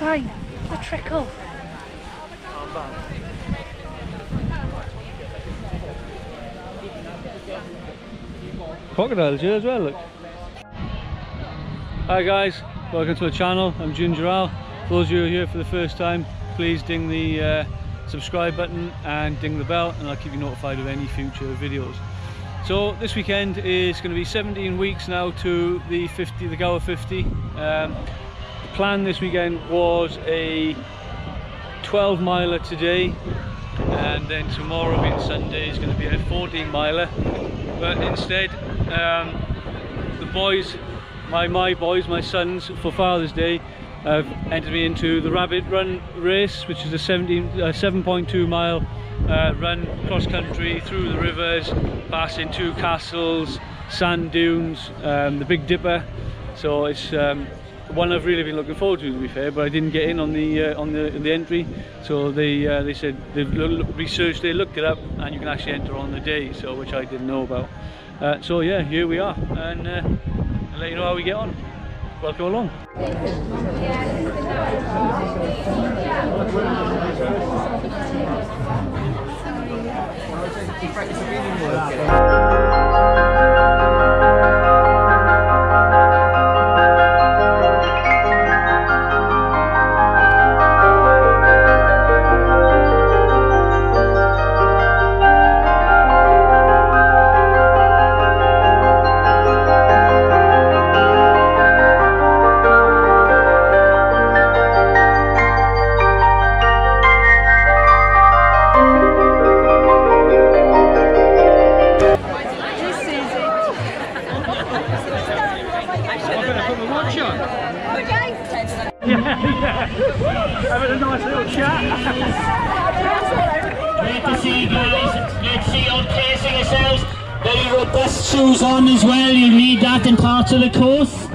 fine. The trickle. Crocodiles here as well, look. Hi guys, welcome to the channel. I'm Ginger Al. For those of you who are here for the first time, please ding the uh, subscribe button and ding the bell and I'll keep you notified of any future videos. So this weekend is going to be 17 weeks now to the 50, the Gower 50. Um, plan this weekend was a 12 miler today and then tomorrow being Sunday is going to be a 14 miler but instead um, the boys my my boys my sons for Father's Day have entered me into the rabbit run race which is a 17 uh, 7.2 mile uh, run cross country through the rivers passing two castles sand dunes um, the Big Dipper. So it's um, one I've really been looking forward to to be fair but I didn't get in on the uh, on the the entry. So they uh, they said they've researched they looked it up and you can actually enter on the day so which I didn't know about. Uh, so yeah here we are and uh, I'll let you know how we get on. Welcome along. Having Let's see you placing yourselves. Very robust shoes on as well. You need that in parts of the course.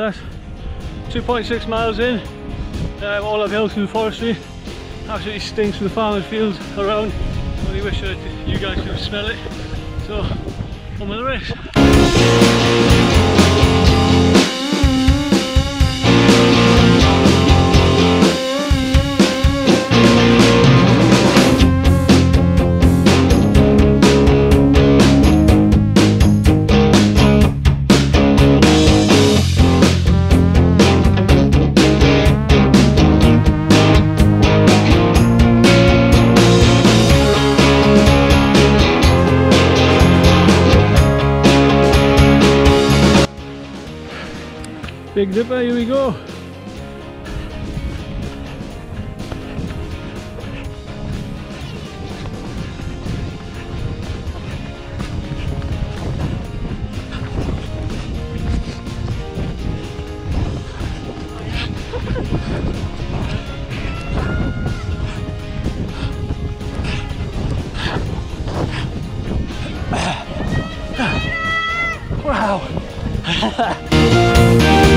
That's 2.6 miles in. Um, all of Hillston Forestry. Absolutely stinks of the farmers' fields around. Only wish that you guys could smell it. So, on with the race. Big Dipper, here we go. Wow.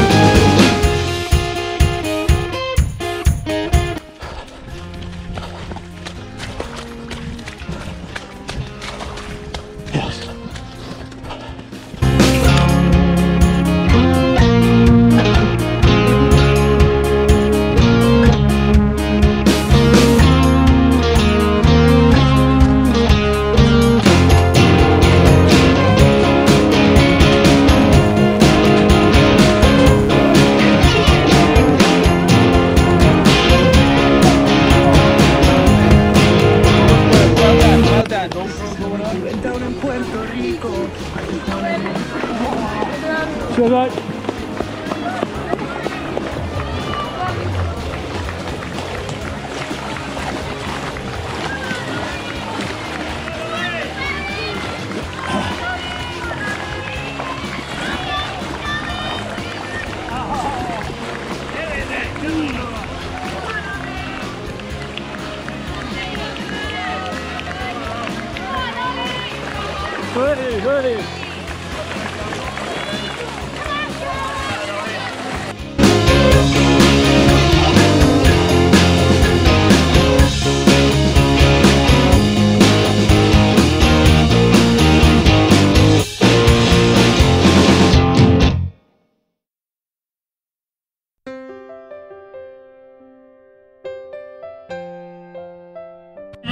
Ready.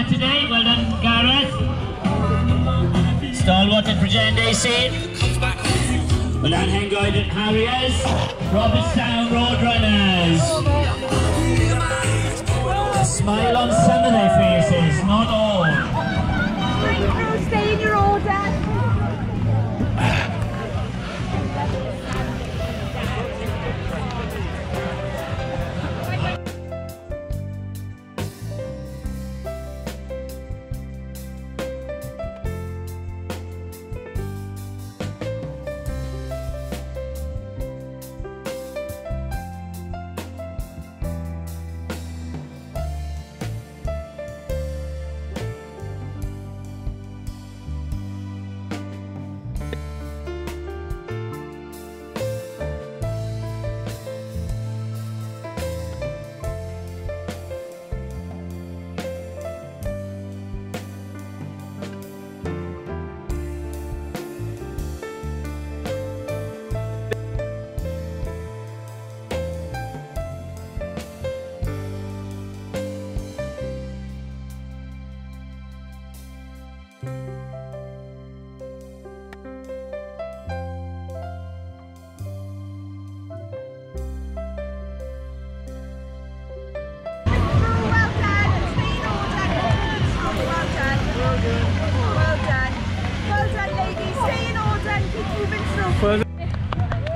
Today, well done, Gareth. Stalwart and Prajande Singh. Well done, Hengoid and Harriers. Robertstown Roadrunners.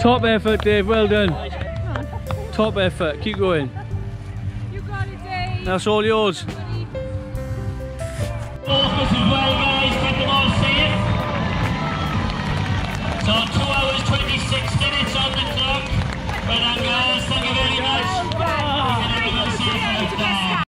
Top effort, Dave. Well done. Top effort. Keep going. You got it, Dave. That's all yours. Focus as well, guys. Keep them all safe. So, 2 hours 26 minutes on the clock. Well done, guys. Thank you very much. Well done.